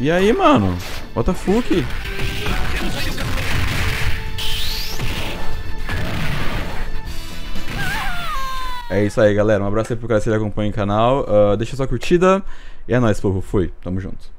E aí, mano? What the fuck? É isso aí, galera. Um abraço aí pro cara que acompanha o canal. Uh, deixa sua curtida. E é nóis, povo. Fui. Tamo junto.